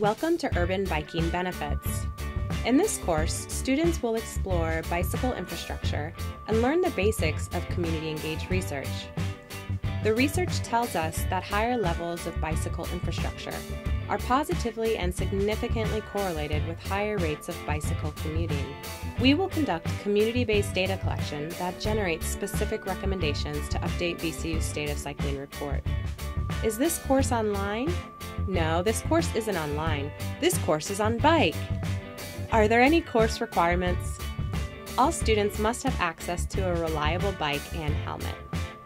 Welcome to Urban Biking Benefits. In this course, students will explore bicycle infrastructure and learn the basics of community engaged research. The research tells us that higher levels of bicycle infrastructure are positively and significantly correlated with higher rates of bicycle commuting. We will conduct community based data collection that generates specific recommendations to update VCU's State of Cycling report. Is this course online? No, this course isn't online. This course is on bike. Are there any course requirements? All students must have access to a reliable bike and helmet.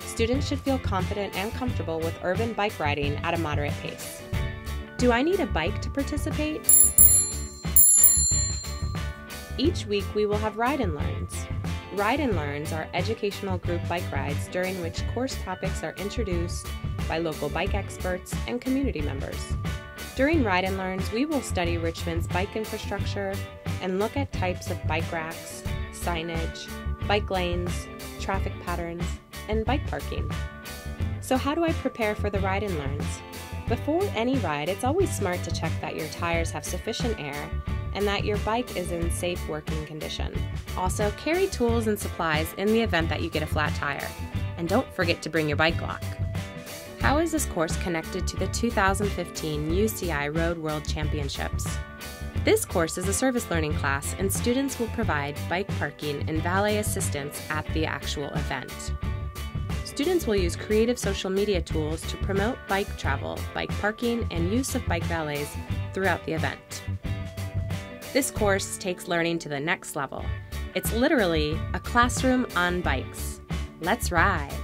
Students should feel confident and comfortable with urban bike riding at a moderate pace. Do I need a bike to participate? Each week we will have Ride and Learns. Ride and Learns are educational group bike rides during which course topics are introduced by local bike experts and community members. During Ride and Learns, we will study Richmond's bike infrastructure and look at types of bike racks, signage, bike lanes, traffic patterns, and bike parking. So, how do I prepare for the Ride and Learns? Before any ride, it's always smart to check that your tires have sufficient air and that your bike is in safe working condition. Also, carry tools and supplies in the event that you get a flat tire. And don't forget to bring your bike lock. How is this course connected to the 2015 UCI Road World Championships? This course is a service learning class, and students will provide bike parking and valet assistance at the actual event. Students will use creative social media tools to promote bike travel, bike parking, and use of bike valets throughout the event. This course takes learning to the next level. It's literally a classroom on bikes. Let's ride!